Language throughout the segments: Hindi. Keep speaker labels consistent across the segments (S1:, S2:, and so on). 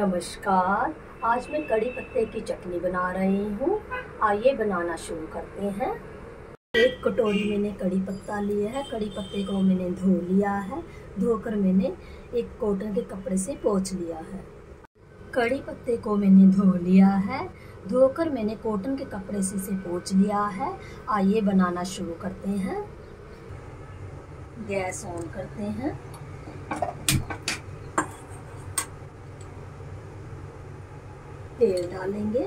S1: नमस्कार। आज मैं कड़ी पत्ते की चटनी बना रही हूँ। आइए बनाना शुरू करते हैं। एक कटोरी मैंने कड़ी पत्ता लिया है। कड़ी पत्ते को मैंने धो लिया है। धोकर मैंने एक कॉटन के कपड़े से पोंछ लिया है। कड़ी पत्ते को मैंने धो लिया है। धोकर मैंने कॉटन के कपड़े से इसे पोंछ लिया है। आइए बनाना शुरू करते हैं। गैस ऑन करते हैं। तेल डालेंगे।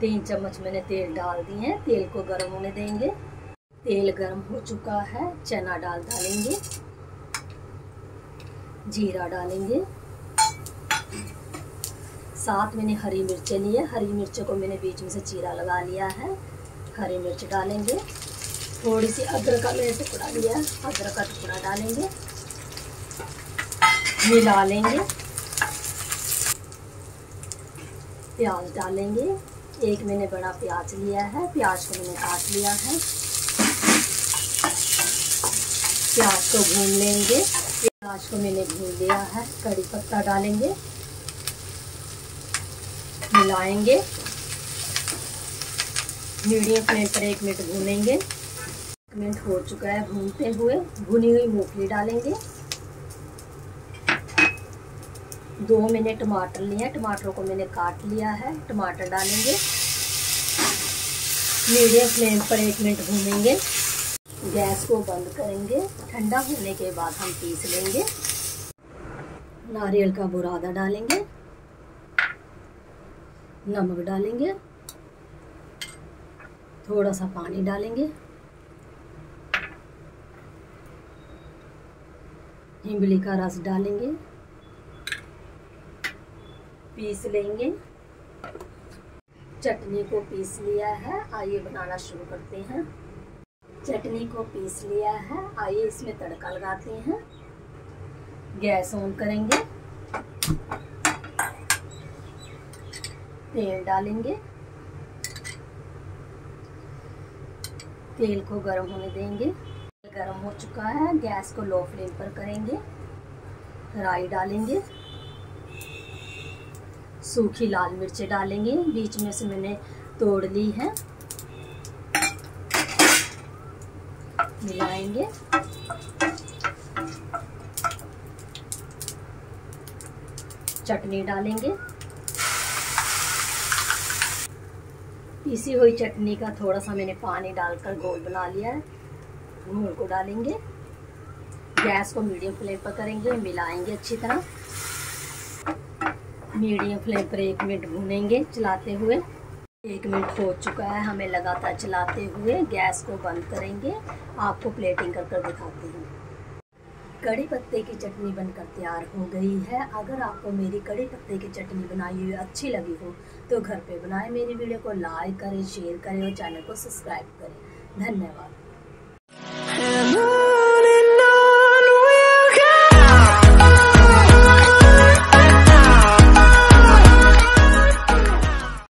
S1: तीन चम्मच मैंने तेल डाल दिए हैं, तेल को गर्म होने देंगे। तेल गर्म हो चुका है, चना डाल डालेंगे। जीरा डालेंगे। साथ मैंने हरी मिर्चें लिए हरी मिर्चों को मैंने बीच में से चीरा लगा लिया है। हरी मिर्च डालेंगे। थोड़ी सी अदरक का मैंने टुकड़ा लिया अदरक का टुकड़ा डालेंगे। मिला लेंगे। प्याज डालेंगे। एक मैंने बड़ा प्याज लिया है, प्याज को मैंने काट लिया है। प्याज को भून लेंगे। प्याज को मैंने भून लिया है, कड़ी पत्ता डालेंगे। मिलाएँगे। मीडियम फ्लेम पर एक मिनट भूनेंगे। एक मिनट हो चुका है भूनते हुए। भुनी हुई मूंगफली डालेंगे। दो मैंने टमाटर लिए टमाटरों को मैंने काट लिया है। टमाटर डालेंगे। मीडियम फ्लेम पर एक मिनट भूनेंगे। गैस को बंद करेंगे। ठंडा होने के बाद हम पीस लेंगे। नारियल का बुरादा डालेंगे। नमक डालेंगे। थोड़ा सा पानी डालेंगे। इमली का रस डालेंगे। पीस लेंगे। चटनी को पीस लिया है, आइए बनाना शुरू करते हैं। चटनी को पीस लिया है, आइए इसमें तड़का लगाते हैं। गैस ऑन करेंगे। तेल डालेंगे। तेल को गर्म होने देंगे। गर्म हो चुका है, गैस को लो फ्लेम पर करेंगे। राई डालेंगे। सूखी लाल मिर्चें डालेंगे। बीच में से मैंने तोड़ ली है। मिलाएँगे। चटनी डालेंगे। पीसी हुई चटनी का थोड़ा सा मैंने पानी डालकर गोल बना लिया है। घूल को डालेंगे। गैस को मीडियम फ्लेम पर करेंगे। मिलाएँगे अच्छी तरह। मीडियम फ्लेम पर एक मिनट भूनेंगे चलाते हुए। एक मिनट हो चुका है हमें लगातार चलाते हुए। गैस को बंद करेंगे। आपको प्लेटिंग कर कर दिखाते हैं। कड़ी पत्ते की चटनी बनकर तैयार हो गई है। अगर आपको मेरी कड़ी पत्ते की चटनी बनाई हुई अच्छी लगी हो तो घर पे बनाए मेरी वीडियो को। लाइक करें, शेयर करें और चैनल को सब्सक्राइब करें। धन्यवाद।